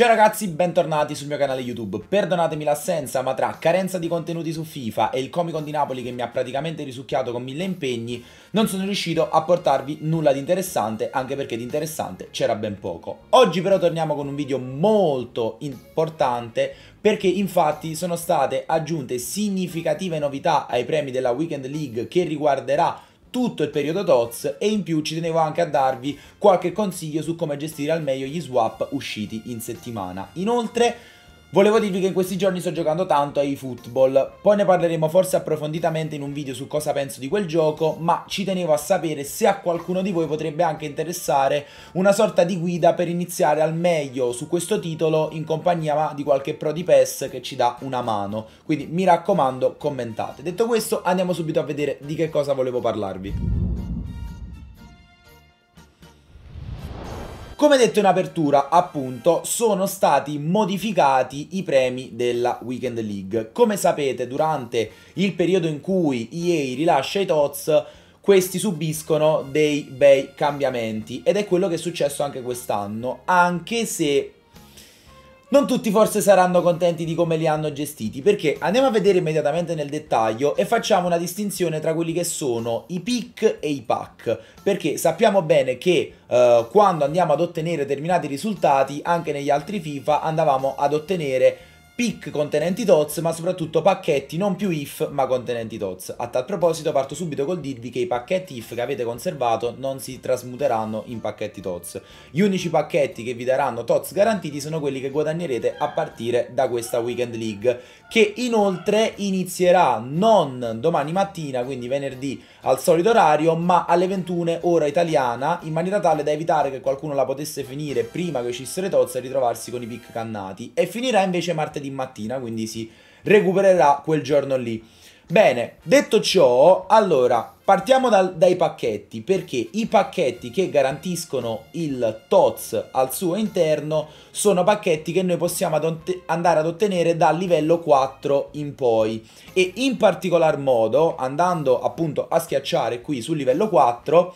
Ciao ragazzi, bentornati sul mio canale YouTube. Perdonatemi l'assenza, ma tra carenza di contenuti su FIFA e il Comic di Napoli che mi ha praticamente risucchiato con mille impegni, non sono riuscito a portarvi nulla di interessante, anche perché di interessante c'era ben poco. Oggi però torniamo con un video molto importante perché infatti sono state aggiunte significative novità ai premi della Weekend League che riguarderà tutto il periodo TOTS e in più ci tenevo anche a darvi qualche consiglio su come gestire al meglio gli swap usciti in settimana. Inoltre Volevo dirvi che in questi giorni sto giocando tanto a eFootball, poi ne parleremo forse approfonditamente in un video su cosa penso di quel gioco, ma ci tenevo a sapere se a qualcuno di voi potrebbe anche interessare una sorta di guida per iniziare al meglio su questo titolo in compagnia di qualche pro di PES che ci dà una mano, quindi mi raccomando commentate. Detto questo andiamo subito a vedere di che cosa volevo parlarvi. Come detto in apertura, appunto, sono stati modificati i premi della Weekend League. Come sapete, durante il periodo in cui EA rilascia i TOTS, questi subiscono dei bei cambiamenti ed è quello che è successo anche quest'anno, anche se non tutti forse saranno contenti di come li hanno gestiti, perché andiamo a vedere immediatamente nel dettaglio e facciamo una distinzione tra quelli che sono i pick e i pack, perché sappiamo bene che uh, quando andiamo ad ottenere determinati risultati, anche negli altri FIFA andavamo ad ottenere pick contenenti TOTS ma soprattutto pacchetti non più if ma contenenti TOTS. A tal proposito parto subito col dirvi che i pacchetti if che avete conservato non si trasmuteranno in pacchetti TOTS. Gli unici pacchetti che vi daranno TOTS garantiti sono quelli che guadagnerete a partire da questa Weekend League che inoltre inizierà non domani mattina quindi venerdì al solito orario ma alle 21 ora italiana in maniera tale da evitare che qualcuno la potesse finire prima che uscissero i TOTS e ritrovarsi con i pick cannati e finirà invece martedì mattina, quindi si recupererà quel giorno lì. Bene, detto ciò, allora partiamo dal, dai pacchetti perché i pacchetti che garantiscono il TOTS al suo interno sono pacchetti che noi possiamo ad andare ad ottenere dal livello 4 in poi e in particolar modo andando appunto a schiacciare qui sul livello 4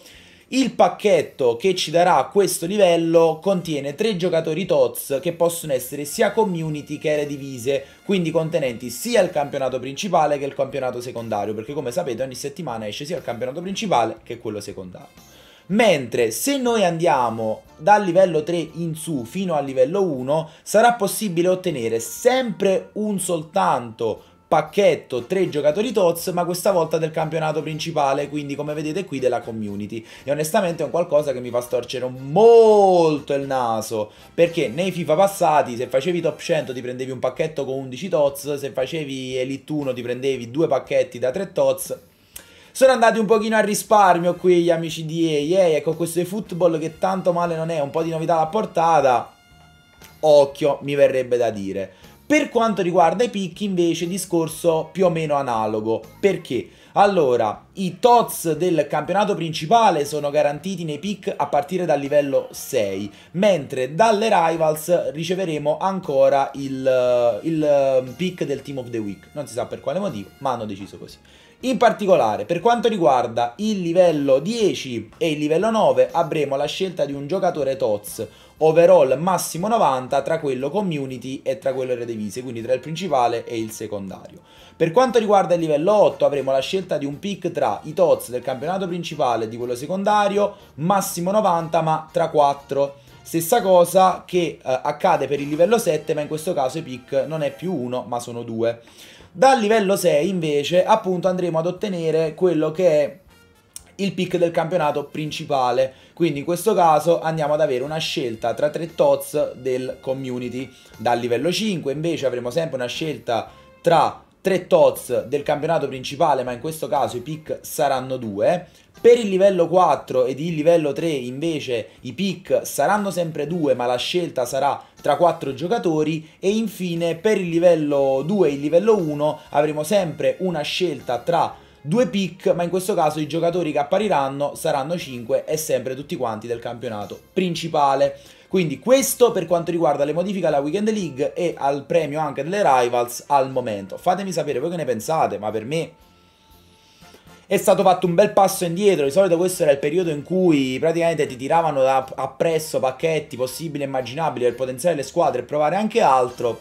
il pacchetto che ci darà questo livello contiene tre giocatori TOTS che possono essere sia community che redivise, quindi contenenti sia il campionato principale che il campionato secondario, perché come sapete ogni settimana esce sia il campionato principale che quello secondario. Mentre se noi andiamo dal livello 3 in su fino al livello 1 sarà possibile ottenere sempre un soltanto pacchetto 3 giocatori TOTS ma questa volta del campionato principale quindi come vedete qui della community e onestamente è un qualcosa che mi fa storcere molto il naso perché nei FIFA passati se facevi top 100 ti prendevi un pacchetto con 11 TOTS se facevi Elite 1 ti prendevi due pacchetti da 3 TOTS sono andati un pochino a risparmio qui gli amici di EA, ecco questo football che tanto male non è, un po' di novità alla portata, occhio mi verrebbe da dire. Per quanto riguarda i picchi invece discorso più o meno analogo. Perché? Allora, i TOTS del campionato principale sono garantiti nei pick a partire dal livello 6, mentre dalle Rivals riceveremo ancora il, il pick del Team of the Week. Non si sa per quale motivo, ma hanno deciso così. In particolare, per quanto riguarda il livello 10 e il livello 9, avremo la scelta di un giocatore TOTS overall massimo 90 tra quello community e tra quello redivise, quindi tra il principale e il secondario. Per quanto riguarda il livello 8 avremo la scelta di un pick tra i TOTS del campionato principale e di quello secondario, massimo 90 ma tra 4. Stessa cosa che eh, accade per il livello 7 ma in questo caso i pick non è più 1 ma sono 2. Dal livello 6 invece appunto andremo ad ottenere quello che è il pick del campionato principale. Quindi in questo caso andiamo ad avere una scelta tra tre TOTS del community. Dal livello 5 invece avremo sempre una scelta tra tre TOTS del campionato principale, ma in questo caso i pick saranno due. Per il livello 4 ed il livello 3 invece i pick saranno sempre due, ma la scelta sarà tra quattro giocatori e infine per il livello 2 e il livello 1 avremo sempre una scelta tra due pick, ma in questo caso i giocatori che appariranno saranno 5 e sempre tutti quanti del campionato principale. Quindi questo per quanto riguarda le modifiche alla Weekend League e al premio anche delle Rivals al momento. Fatemi sapere voi che ne pensate, ma per me è stato fatto un bel passo indietro. Di solito questo era il periodo in cui praticamente ti tiravano da appresso pacchetti possibili e immaginabili per potenziare le squadre e provare anche altro.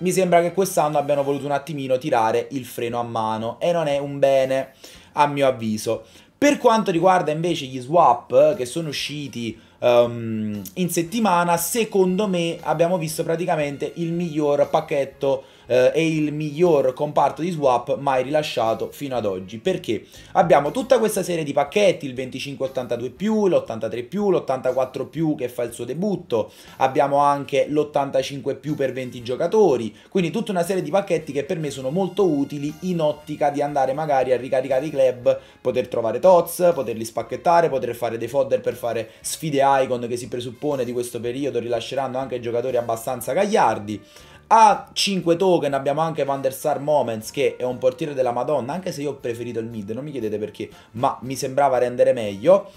Mi sembra che quest'anno abbiano voluto un attimino tirare il freno a mano e non è un bene a mio avviso. Per quanto riguarda invece gli swap che sono usciti um, in settimana, secondo me abbiamo visto praticamente il miglior pacchetto eh, è il miglior comparto di swap mai rilasciato fino ad oggi. Perché? Abbiamo tutta questa serie di pacchetti, il 2582 l'83 l'84 che fa il suo debutto, abbiamo anche l'85 per 20 giocatori, quindi tutta una serie di pacchetti che per me sono molto utili in ottica di andare magari a ricaricare i club, poter trovare TOTS, poterli spacchettare, poter fare dei fodder per fare sfide icon che si presuppone di questo periodo rilasceranno anche giocatori abbastanza gagliardi. A 5 token abbiamo anche Van der Sar Moments che è un portiere della Madonna, anche se io ho preferito il mid, non mi chiedete perché, ma mi sembrava rendere meglio.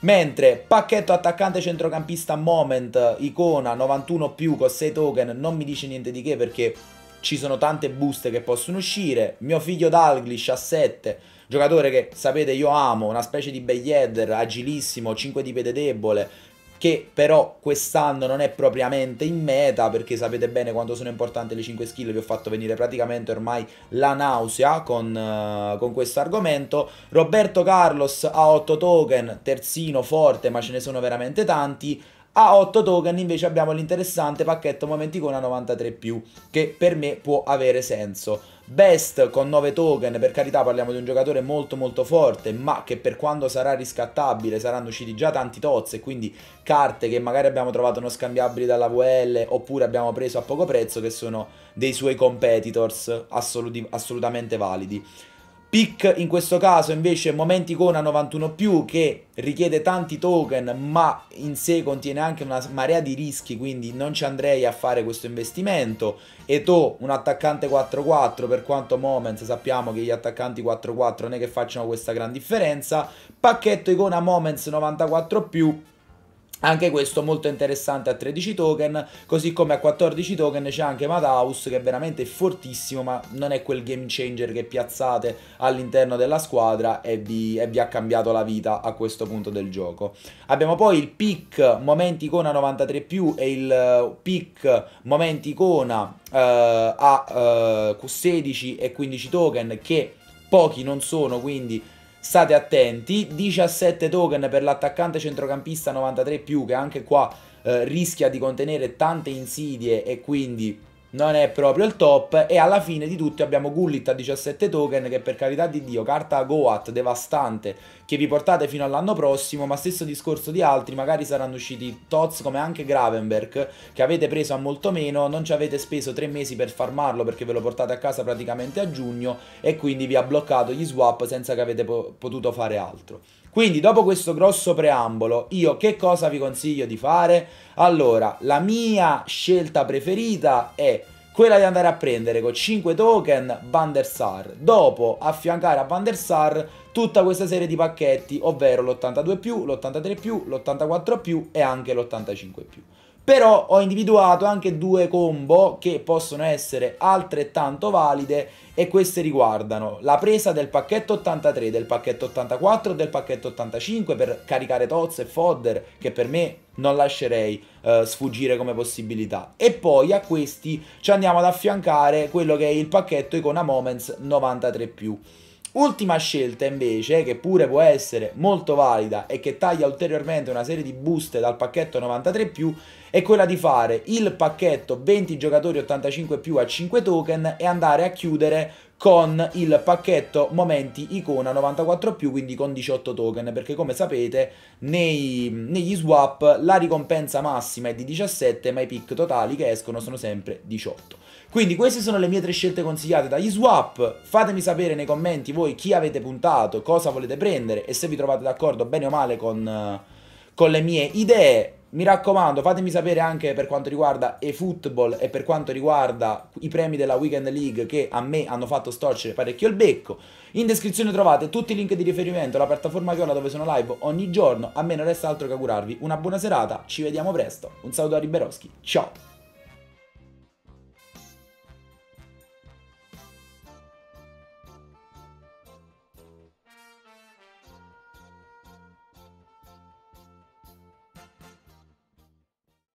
Mentre pacchetto attaccante centrocampista Moment, icona 91 più con 6 token, non mi dice niente di che perché ci sono tante buste che possono uscire. Mio figlio Dalglish a 7, giocatore che sapete io amo, una specie di Beyeder, agilissimo, 5 di piede debole, che però quest'anno non è propriamente in meta perché sapete bene quanto sono importanti le 5 skill vi ho fatto venire praticamente ormai la nausea con, uh, con questo argomento Roberto Carlos a 8 token terzino forte ma ce ne sono veramente tanti a 8 token invece abbiamo l'interessante pacchetto Momenticona 93+, che per me può avere senso. Best con 9 token, per carità parliamo di un giocatore molto molto forte, ma che per quando sarà riscattabile saranno usciti già tanti toz e quindi carte che magari abbiamo trovato non scambiabili dalla VL oppure abbiamo preso a poco prezzo che sono dei suoi competitors assolutamente validi. Pick in questo caso invece momenti icona 91 più che richiede tanti token ma in sé contiene anche una marea di rischi quindi non ci andrei a fare questo investimento. Eto un attaccante 4-4 per quanto Moments sappiamo che gli attaccanti 4-4 non è che facciano questa gran differenza. Pacchetto icona Moments 94 più anche questo molto interessante a 13 token, così come a 14 token c'è anche Madaus che è veramente fortissimo ma non è quel game changer che piazzate all'interno della squadra e vi, e vi, ha cambiato la vita a questo punto del gioco. Abbiamo poi il pick momenti icona 93 più e il eh, pick momenti icona uh, a uh, 16 e 15 token che pochi non sono quindi state attenti, 17 token per l'attaccante centrocampista 93 più che anche qua eh, rischia di contenere tante insidie e quindi non è proprio il top e alla fine di tutto abbiamo Gullit a 17 token che per carità di Dio carta Goat devastante che vi portate fino all'anno prossimo ma stesso discorso di altri magari saranno usciti Tots come anche Gravenberg che avete preso a molto meno non ci avete speso 3 mesi per farmarlo perché ve lo portate a casa praticamente a giugno e quindi vi ha bloccato gli swap senza che avete po potuto fare altro quindi dopo questo grosso preambolo, io che cosa vi consiglio di fare? Allora, la mia scelta preferita è quella di andare a prendere con 5 token Van dopo affiancare a Van tutta questa serie di pacchetti, ovvero l'82+, l'83+, l'84+, e anche l'85+. Però ho individuato anche due combo che possono essere altrettanto valide e queste riguardano la presa del pacchetto 83, del pacchetto 84 e del pacchetto 85 per caricare Toz e Fodder che per me non lascerei uh, sfuggire come possibilità. E poi a questi ci andiamo ad affiancare quello che è il pacchetto Icona Moments 93+. Ultima scelta invece, che pure può essere molto valida e che taglia ulteriormente una serie di boost dal pacchetto 93+, è quella di fare il pacchetto 20 giocatori 85 a 5 token e andare a chiudere con il pacchetto momenti icona 94 quindi con 18 token perché come sapete nei, negli swap la ricompensa massima è di 17 ma i pick totali che escono sono sempre 18 quindi queste sono le mie tre scelte consigliate dagli swap fatemi sapere nei commenti voi chi avete puntato cosa volete prendere e se vi trovate d'accordo bene o male con, con le mie idee mi raccomando, fatemi sapere anche per quanto riguarda eFootball e per quanto riguarda i premi della Weekend League che a me hanno fatto storcere parecchio il becco. In descrizione trovate tutti i link di riferimento alla piattaforma Viola dove sono live ogni giorno. A me non resta altro che augurarvi una buona serata, ci vediamo presto. Un saluto a Riberoschi, ciao!